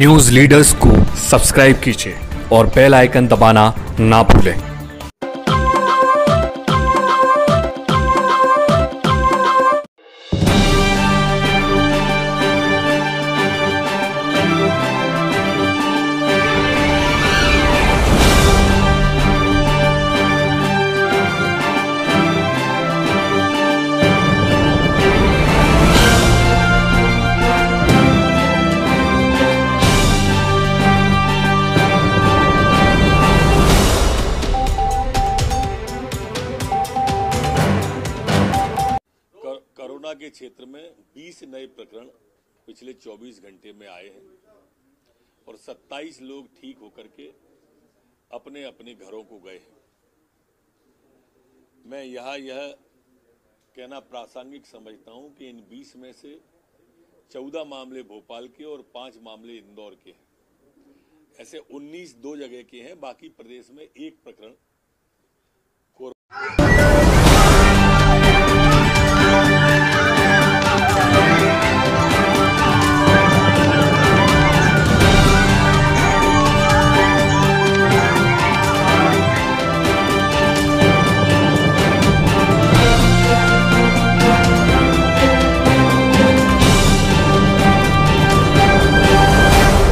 News leaders को subscribe कीजिए और बेल आइकन दबाना ना भूलें। के क्षेत्र में 20 नए प्रकरण पिछले 24 घंटे में आए हैं और 27 लोग ठीक होकर के अपने अपने घरों को गए हैं। मैं यहाँ यह कहना प्रासंगिक समझता हूँ कि इन 20 में से 14 मामले भोपाल के और पाँच मामले इंदौर के हैं। ऐसे 19 दो जगह के हैं, बाकी प्रदेश में एक प्रकरण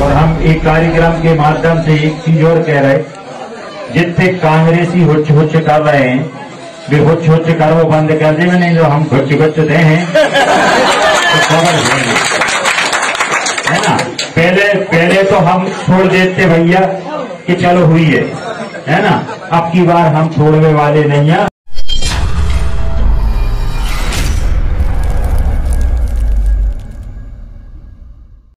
और हम एक कार्यक्रम के माध्यम से एक चीज़ और कह रहे जितने कांग्रेसी हुच हुच कर रहे हैं, वे हुच हुच कर वो बंद कर देंगे नहीं जो हम घुच घुच दे हैं तो खबर है है ना? पहले पहले तो हम छोड़ देते भैया कि चलो हुई है। है ना? अब की बार हम छोड़ने वाले नहीं हैं।